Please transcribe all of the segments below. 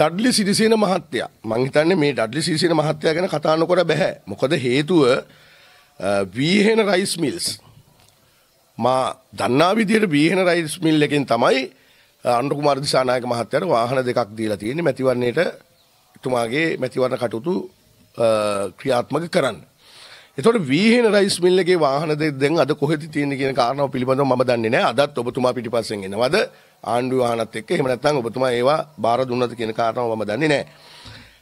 Dudley Sirisena මහත්තයා මං හිතන්නේ මේ ඩඩ්ලි සිරිසේන මහත්තයා ගැන කතා නොකර බෑ. මොකද හේතුව වීහෙන රයිස් මිල්ස් මා දන්නා විදිහට වීහෙන රයිස් මිල් එකෙන් තමයි අනුර කුමාර දිසානායක මහත්තයාට වාහන දෙකක් දීලා තියෙන්නේ මැතිවරණයට එතුමාගේ මැතිවරණ කටයුතු ක්‍රියාත්මක කරන්න. එතකොට වීහෙන රයිස් මිල් එකේ වාහන දෙක දැන් අද කොහෙද තියෙන්නේ කියන කාරණාව පිළිබඳව මම දන්නේ නැහැ. අදත් ඔබතුමා පිටිපස්සෙන් එනවද? ආණ්ඩුව වාහනත් එක්ක එහෙම නැත්නම් ඔබතුමා ඒවා බාර දුන්නද කියන කාරණාව මම දන්නේ නැහැ.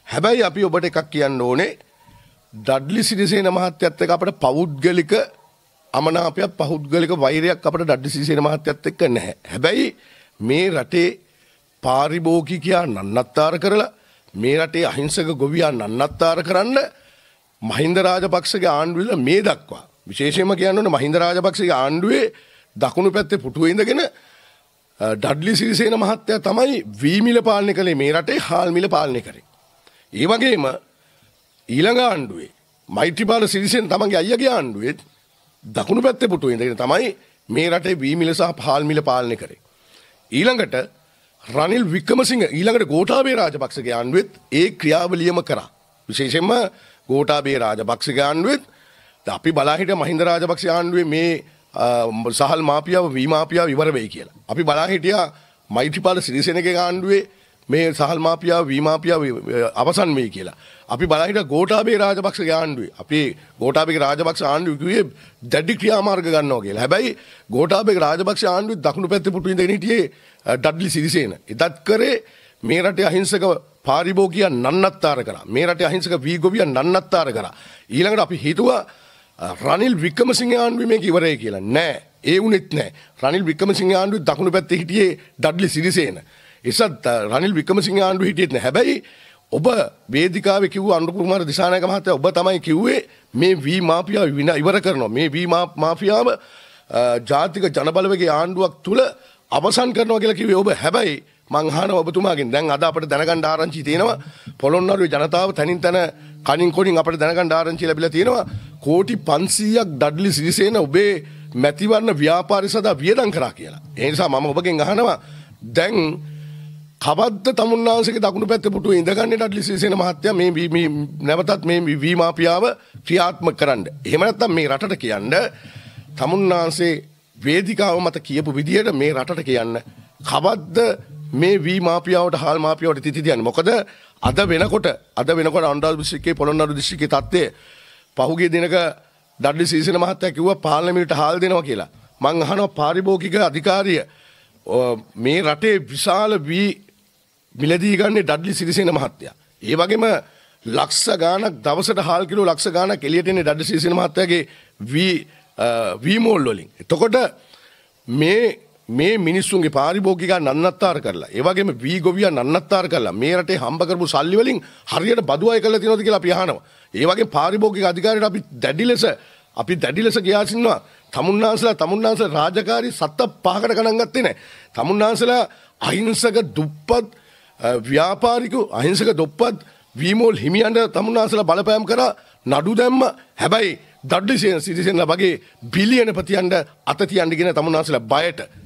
හැබැයි අපි ඔබට එකක් කියන්න ඕනේ ඩඩ්ලි සිරිසේන මහත්තයත් එක්ක අපිට පෞද්ගලික අමනාපයක් පෞද්ගලික වෛරයක් අපිට ඩඩ්ලි සිරිසේන මහත්තයත් එක්ක නැහැ. හැබැයි මේ රටේ පාරිභෝගිකයා නන්නත්තර කරලා මේ රටේ අහිංසක ගොවියා නන්නත්තර කරන්න මහින්ද රාජපක්ෂගේ ආණ්ඩුවල මේ දක්වා විශේෂයෙන්ම කියන්න ඕනේ මහින්ද රාජපක්ෂගේ ආණ්ඩුවේ දකුණු පැත්තේ පුටුවේ ඉඳගෙන ඩඩ්ලි සිරිසේන මහත්තයා තමයි වීමිල පාලනය කළේ මේ රටේ හාල් මිල පාලනය කරේ. ඒ වගේම ඊළඟ ආණ්ඩුවේ මෛත්‍රීපාල සිරිසේන තමන්ගේ අයියගේ ආණ්ඩුවේ දකුණු පැත්තේ පුටුවේ ඉඳගෙන තමයි මේ රටේ වීමිල සහ හාල් මිල පාලනය කරේ. ඊළඟට රනිල් වික්‍රමසිංහ ඊළඟට ගෝඨාභය රාජපක්ෂගේ ආණ්ඩුවෙත් ඒ ක්‍රියාවලියම කරා. විශේෂයෙන්ම ගෝඨාභය රාජපක්ෂගේ ආණ්ඩුවෙත් අපි බලා හිටිය මහින්ද රාජපක්ෂ ආණ්ඩුවේ මේ සහල් මාපියාව වීමාපියාව ඉවර වෙයි කියලා. අපි බලා හිටියා මෛත්‍රීපාල සිරිසේනගේ ආණ්ඩුවේ මේ සහල් මාපියාව වීමාපියාව අවසන් වෙයි කියලා. අපි බලා හිටියා ගෝඨාභය රාජපක්ෂගේ ආණ්ඩුවේ. අපි ගෝඨාභය රාජපක්ෂ ආණ්ඩුවේ කිව්වේ දැඩි ක්‍රියාමාර්ග ගන්නවා කියලා. හැබැයි ගෝඨාභය රාජපක්ෂ ආණ්ඩුවේ දකුණු පැත්තේ පුටු ඉඳගෙන හිටියේ ඩඩ්ලි සිරිසේන. එදත් කරේ මේ රටේ අහිංසක පාරිභෝගිකයන් නන්නත්තර කරා. මේ රටේ අහිංසක වී ගොවියන් නන්නත්තර කරා. ඊළඟට අපි හිතුවා රනිල් වික්‍රමසිංහ ආණ්ඩුවේ මේක ඉවරයි කියලා. නෑ. ඒ වුණෙත් නෑ. රනිල් වික්‍රමසිංහ ආණ්ඩුවේ දකුණු පැත්තේ හිටියේ ඩඩ්ලි සිරිසේන. එසත් රනිල් වික්‍රමසිංහ ආණ්ඩුවේ හිටියෙත් නෑ. හැබැයි ඔබ වේදිකාවේ කිව්ව අනුර කුමාර දිසානායක මහත්තයා ඔබ තමයි කිව්වේ මේ වී මාෆියාව ඉවර කරනවා. මේ වී මාෆියාව ජාතික ජනබලවේගයේ ආණ්ඩුවක් තුල අවසන් කරනවා කියලා කිව්වේ ඔබ. හැබැයි මං අහනවා ඔබතුමාගෙන් දැන් අද අපිට දැනගන්න ආරංචි තියෙනවා පොළොන්නරුවේ ජනතාව තනින් තන කනින් කොනින් අපිට දැනගන්න ආරංචි ලැබිලා තියෙනවා කෝටි 500ක් ඩඩ්ලි සිරිසේන ඔබේ මැතිවරණ ව්‍යාපාරය සඳහා වියදම් කරා කියලා. ඒ නිසා මම ඔබගෙන් අහනවා දැන් කවද්ද තමුන්නාන්සේගේ දකුණු පැත්තේ පුටුවේ ඉඳගන්නේ ඩඩ්ලි සිරිසේන මහත්තයා මේ මේ නැවතත් මේ වී මාපියාව ක්‍රියාත්මක කරන්න. එහෙම නැත්නම් මේ රටට කියන්න තමුන්නාන්සේ වේදිකාව මත කියපු විදිහට මේ රටට කියන්න කවද්ද මේ වී මාපියාවට හාල් මාපියාවට තිති තියන්නේ. මොකද අද වෙනකොට අද වෙනකොට අන්ඩාල් දිස්ත්‍රික්කයේ පොළොන්නරු දිස්ත්‍රික්කයේ තත්ත්වය පහුගිය දිනක ඩඩ්ලි සීසන මහත්තයා කිව්වා පාර්ලිමේන්තුවට හාල් දෙනවා කියලා. මං අහනවා පාරිභෝගික අධිකාරිය මේ රටේ විශාල වී මිලදී ගන්නේ ඩඩ්ලි සිරිසේන මහත්තයා. ඒ වගේම ලක්ෂ ගාණක් දවසට හාල් කිලෝ ලක්ෂ ගාණක් එළියට එන්නේ ඩඩ්ලි සිරිසේන මහත්තයාගේ වී වී මෝල් වලින්. එතකොට මේ මේ මිනිස්සුන්ගේ පාරිභෝගිකා නන්නත්තාර කරලා ඒ වගේම වී ගොවියා නන්නත්තාර කරලා මේ රටේ හම්බ කරපු සල්ලි වලින් හරියට බදු අය කරලා තියෙනවද කියලා අපි අහනවා. ඒ වගේ පාරිභෝගික අධිකාරියට අපි දැඩි ලෙස අපි දැඩි ලෙස ගියා සින්නවා. තමුන්නාන්සලා තමුන්නාන්සලා රාජකාරී සත්ත පහකට ගණන් ගත්තේ නැහැ. තමුන්නාන්සලා අහිංසක දුප්පත් ව්‍යාපාරිකෝ අහිංසක දුප්පත් වීමෝල් හිමියන්ට තමුන්නාන්සලා බලපෑම් කරා නඩු දැම්ම. හැබැයි දඩ්ඩි සිරිසෙන්ලා වගේ බිලියන ප්‍රතියන්ට අත තියන්න ගෙන තමුන්නාන්සලා බයට.